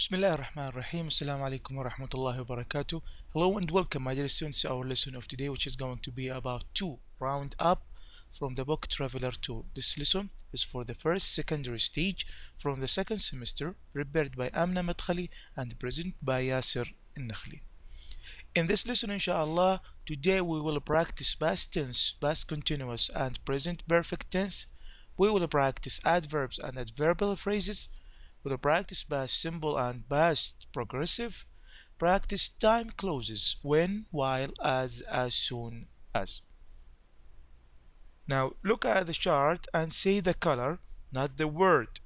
Bismillah ar-Rahman ar-Rahim. Assalamu alaikum wa rahmatullahi wa barakatuh. Hello and welcome my dear students to our lesson of today which is going to be about two round up from the book Traveler 2. This lesson is for the first secondary stage from the second semester prepared by Amna Madkhali and presented by Yasir Nakhli. In this lesson inshallah today we will practice past tense, past continuous and present perfect tense. We will practice adverbs and adverbial phrases with a practice past simple and past progressive practice time clauses when while as as soon as. Now look at the chart and say the color not the word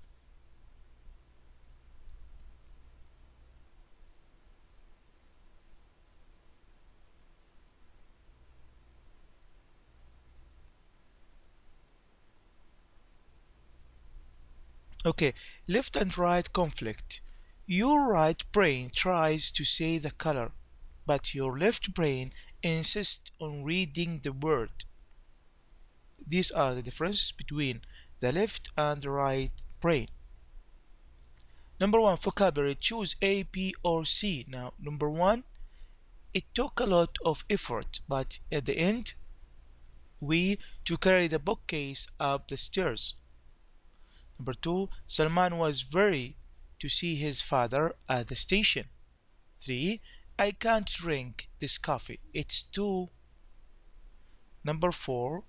Okay, left and right conflict. Your right brain tries to say the color, but your left brain insists on reading the word. These are the differences between the left and the right brain. Number one, vocabulary. Choose A, B, or C. Now, number one, it took a lot of effort, but at the end, we to carry the bookcase up the stairs. Number two, Salman was very to see his father at the station. Three, I can't drink this coffee. It's too. Number four,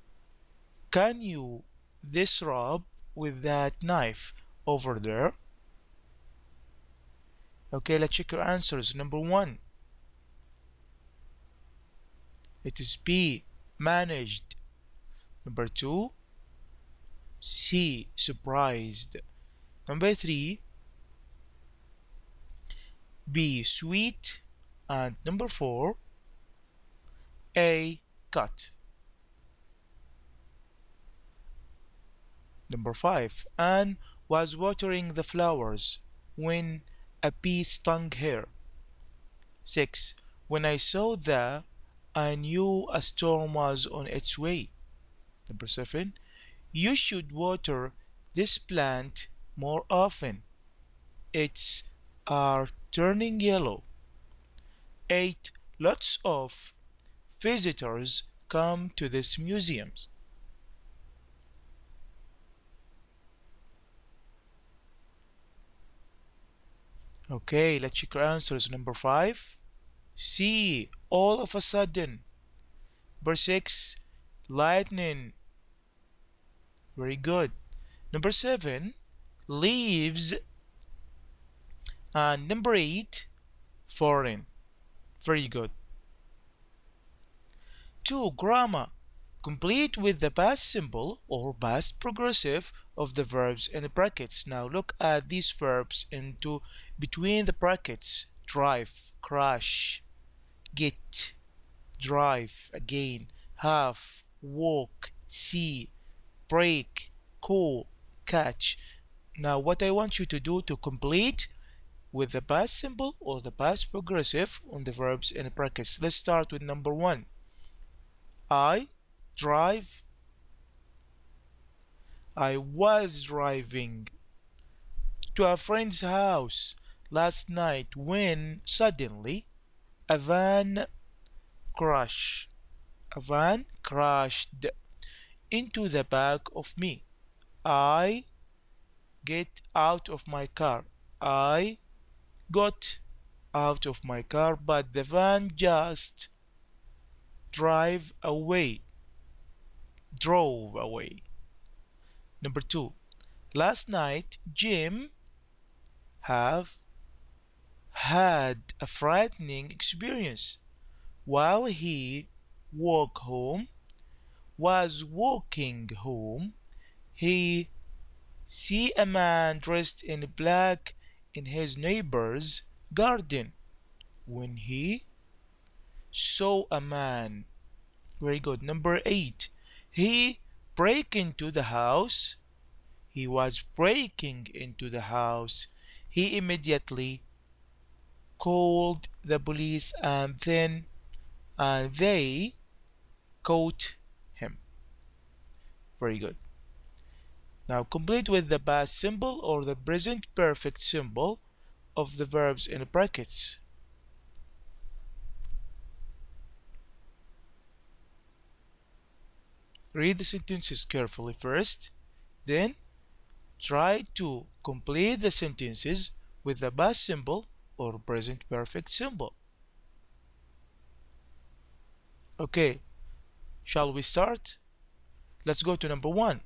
can you this rub with that knife over there? Okay, let's check your answers. Number one, it is B, managed. Number two, C. Surprised. Number three. B. Sweet. And number four. A. Cut. Number five. Anne was watering the flowers when a bee stung her. Six. When I saw the, I knew a storm was on its way. Number seven. You should water this plant more often. It's are turning yellow. 8. Lots of visitors come to these museums. Okay, let's check our answers. Number 5. C. All of a sudden. Number 6. Lightning very good. Number seven, leaves. And number eight, foreign. Very good. Two, grammar. Complete with the past simple or past progressive of the verbs in the brackets. Now look at these verbs into between the brackets. Drive, crash, get, drive, again, have, walk, see, break, call, catch. Now what I want you to do to complete with the past simple or the past progressive on the verbs in brackets. Let's start with number one. I drive. I was driving to a friend's house last night when suddenly a van crashed. A van crashed into the back of me. I get out of my car. I got out of my car, but the van just drive away. Drove away. Number two. Last night, Jim have had a frightening experience. While he walked home, was walking home, he see a man dressed in black in his neighbor's garden. When he saw a man, very good. Number eight, he break into the house. He was breaking into the house. He immediately called the police and then and they caught very good. Now complete with the past symbol or the present perfect symbol of the verbs in brackets. Read the sentences carefully first, then try to complete the sentences with the past symbol or present perfect symbol. Okay, shall we start? Let's go to number one.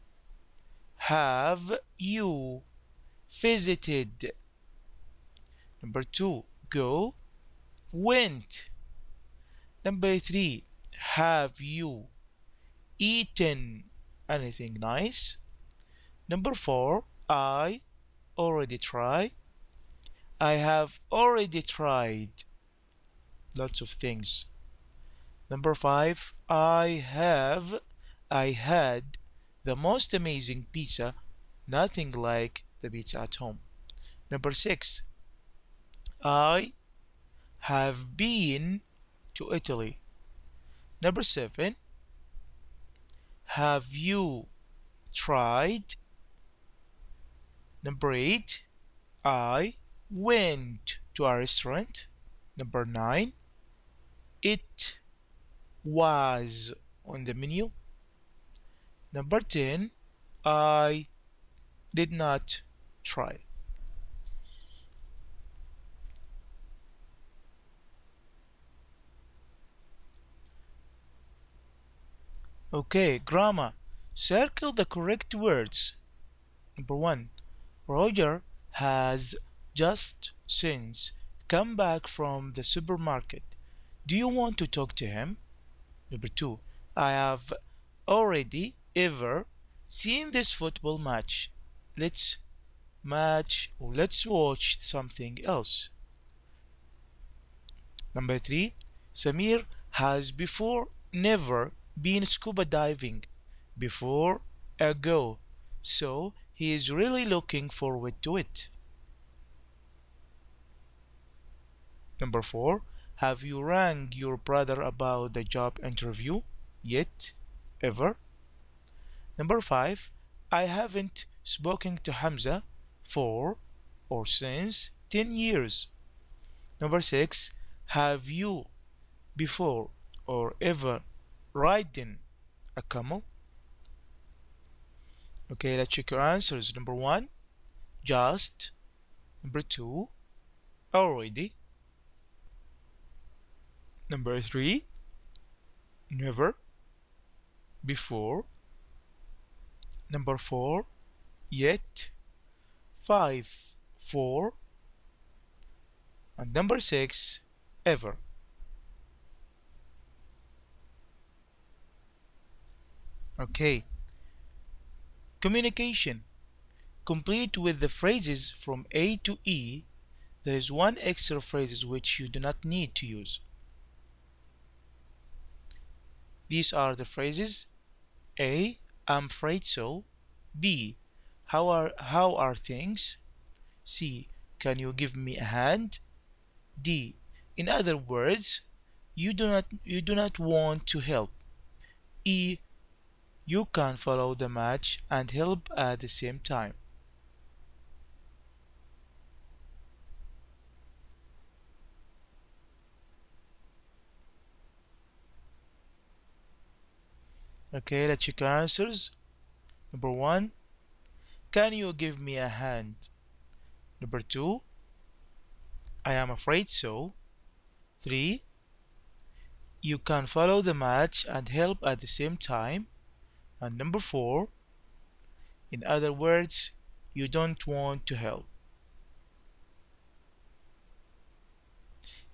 Have you visited? Number two, go, went. Number three, have you eaten anything nice? Number four, I already tried. I have already tried lots of things. Number five, I have, I had the most amazing pizza, nothing like the pizza at home. Number six, I have been to Italy. Number seven, have you tried? Number eight, I went to a restaurant. Number nine, it was on the menu. Number 10, I did not try. Okay, grammar. Circle the correct words. Number one, Roger has just since come back from the supermarket. Do you want to talk to him? Number two, I have already ever seen this football match. Let's match or let's watch something else. Number three, Samir has before never been scuba diving before ago, so he is really looking forward to it. Number four, have you rang your brother about the job interview yet? Ever? Number five, I haven't spoken to Hamza for or since 10 years. Number six, have you before or ever ridden a camel? Okay, let's check your answers. Number one, just. Number two, already. Number three, never, before. Number four, yet. Five, for. And number six, ever. Okay. Communication. Complete with the phrases from A to E. There is one extra phrase which you do not need to use. These are the phrases A. I'm afraid so. B. How are how are things? C. Can you give me a hand? D. In other words, you do not you do not want to help. E. You can follow the match and help at the same time. Okay, let's check answers. Number one, can you give me a hand? Number two, I am afraid so. Three, you can follow the match and help at the same time. And number four, in other words, you don't want to help.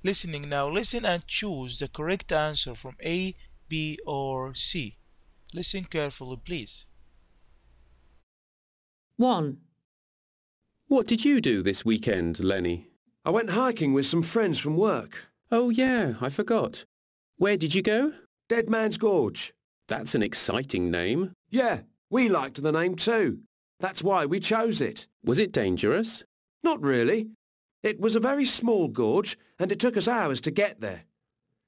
Listening now, listen and choose the correct answer from A, B, or C. Listen carefully, please. 1. What did you do this weekend, Lenny? I went hiking with some friends from work. Oh yeah, I forgot. Where did you go? Dead Man's Gorge. That's an exciting name. Yeah, we liked the name too. That's why we chose it. Was it dangerous? Not really. It was a very small gorge and it took us hours to get there.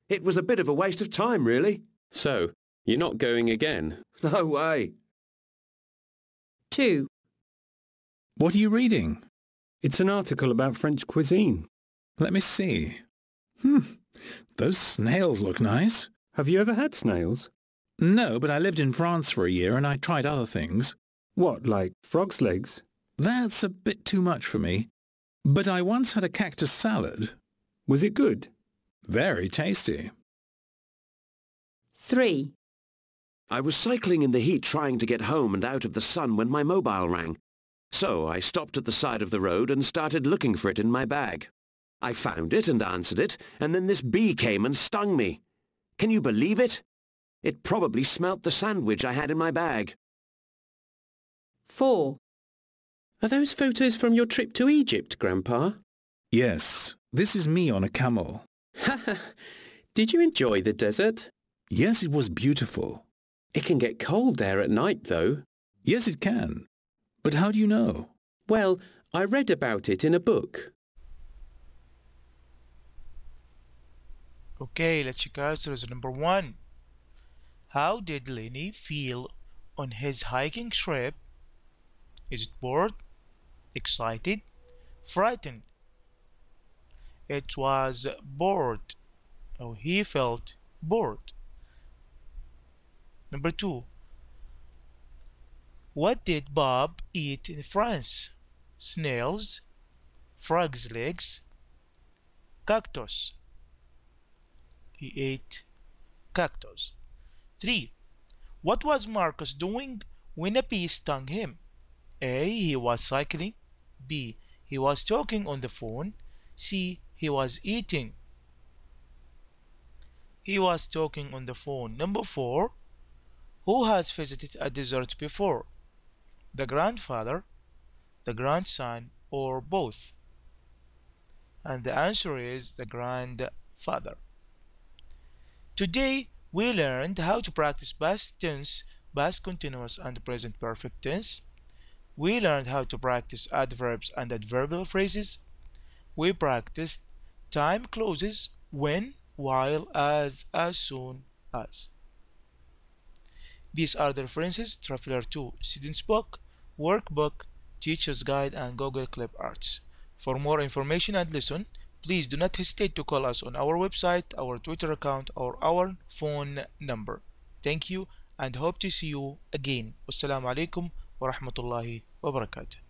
It was a bit of a waste of time, really. So, you're not going again? No way. 2. What are you reading? It's an article about French cuisine. Let me see. Hmm, those snails look nice. Have you ever had snails? No, but I lived in France for a year and I tried other things. What, like frog's legs? That's a bit too much for me. But I once had a cactus salad. Was it good? Very tasty. 3. I was cycling in the heat trying to get home and out of the sun when my mobile rang. So I stopped at the side of the road and started looking for it in my bag. I found it and answered it, and then this bee came and stung me. Can you believe it? It probably smelt the sandwich I had in my bag. 4. Are those photos from your trip to Egypt, Grandpa? Yes, this is me on a camel. Ha ha! Did you enjoy the desert? Yes, it was beautiful. It can get cold there at night, though. Yes, it can. But how do you know? Well, I read about it in a book. Okay, let's check out answers. Number one. How did Lenny feel on his hiking trip? Is it bored? Excited? Frightened? It was bored. Oh, he felt bored. Number two. What did Bob eat in France? Snails, frog's legs, cactus. He ate cactus. 3. What was Marcus doing when a bee stung him? A. He was cycling. B. He was talking on the phone. C. He was eating. He was talking on the phone. Number 4. Who has visited a desert before? The grandfather, the grandson, or both? And the answer is the grandfather. Today, we learned how to practice past tense, past continuous, and present perfect tense. We learned how to practice adverbs and adverbial phrases. We practiced time clauses when, while, as, as soon as. These are the references Traveler 2 Student's Book, Workbook, Teacher's Guide, and Google Clip Arts. For more information and lesson, please do not hesitate to call us on our website, our Twitter account, or our phone number. Thank you and hope to see you again. Wassalamu alaikum wa rahmatullahi wa barakatuh.